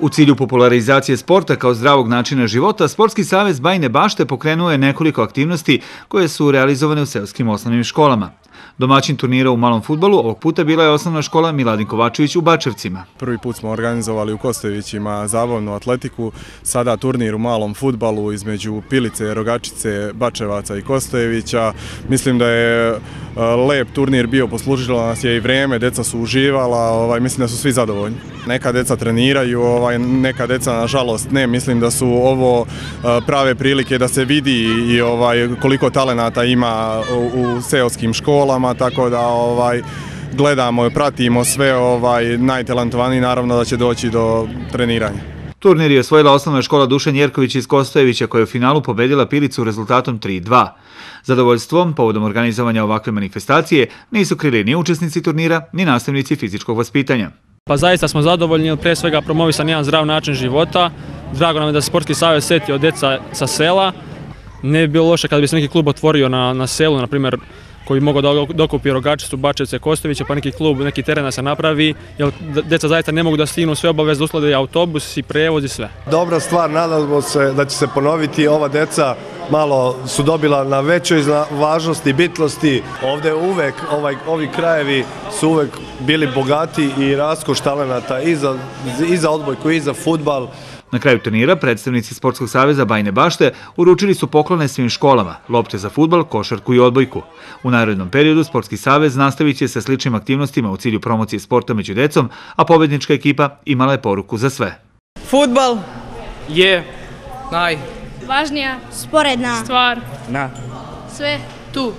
U cilju popularizacije sporta kao zdravog načina života, Sportski savez Bajne Bašte pokrenuo je nekoliko aktivnosti koje su realizovane u seoskim osnovnim školama. Domaćin turnira u malom futbalu ovog puta bila je osnovna škola Miladin Kovačević u Bačevcima. Prvi put smo organizovali u Kostevićima zabavnu atletiku, sada turnir u malom futbalu između Pilice, Rogačice, Bačevaca i Kostevića. Mislim da je lep turnir bio, poslužilo nas je i vreme, deca su uživala, ovaj, mislim da su svi zadovoljni. Neka deca treniraju, ovaj, neka deca nažalost ne, mislim da su ovo prave prilike da se vidi i ovaj, koliko talenata ima u, u seoskim školama, tako da ovaj gledamo, pratimo sve ovaj najtalentovaniji naravno da će doći do treniranja. Turnir je osvojila osnovna škola Dušan Jerković iz Kostojevića koja je u finalu pobedila Pilicu rezultatom 3-2. Zadovoljstvom, povodom organizovanja ovakve manifestacije, nisu krili ni učesnici turnira, ni nastavnici fizičkog vaspitanja. Pa zaista smo zadovoljni, pre svega promovisan jedan zdrav način života. Drago nam je da se Sportski savez setio deca sa sela. Ne bi bilo loše kada bi se neki klub otvorio na, na selu, na primjer koji mogu da dokupi Rogačicu, Bačevce, Kostovića, pa neki klub, neki teren da se napravi, jer deca zaista ne mogu da stignu sve obaveze, uslade autobus i prevoz i sve. Dobra stvar, nadamo se da će se ponoviti ova deca malo su dobila na većoj važnosti, bitlosti. Ovde uvek, ovaj, ovi krajevi su uvek bili bogati i raskoš talenata i za, i za odbojku i za futbal. Na kraju turnira predstavnici Sportskog saveza Bajne Bašte uručili su poklone svim školama, lopte za futbal, košarku i odbojku. U narednom periodu Sportski savez nastavit će sa sličnim aktivnostima u cilju promocije sporta među decom, a pobednička ekipa imala je poruku za sve. Futbal je naj važnija sporedna stvar na sve tu.